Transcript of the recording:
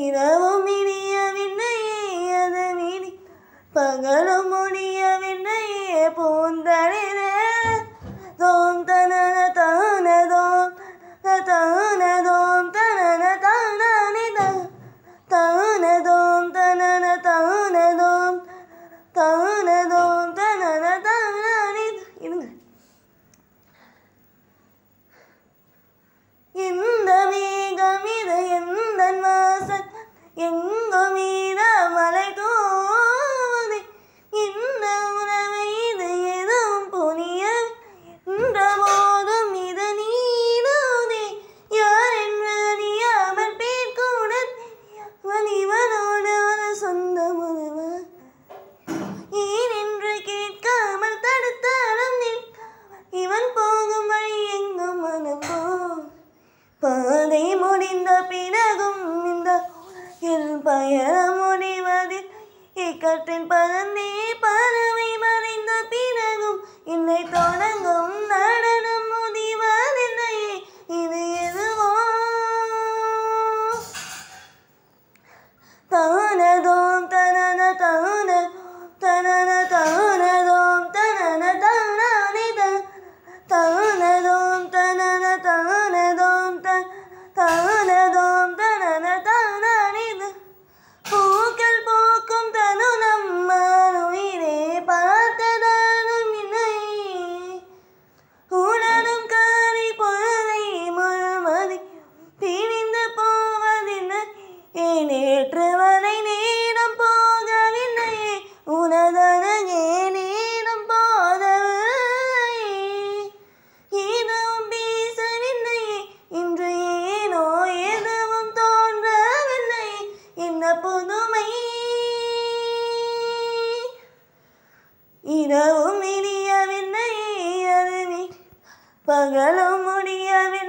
இரவும் இனியவில்லையே அது விடி பகலும் முடியவில்லையே பூந்தனை எங்கும் மீத மலை தோதி இந்த உறவை இது எதுவும் புனிய என்ற போதும் இது நீதோதி யார் என்று அறியாமல் பேர் கூட இவனோடு ஒரு சொந்த ஒருவர் ஏன் என்று கேட்காமல் தடுத்தாலும் இவன் போகும் வழி எங்கும் அனுப்போ பாதை முடிந்த பிறகும் என் பயணம் முடிவதில் இக்கட்டின் பறந்தே இரவும் இனியவில்லையே அது பகலும் முடியவில்லை.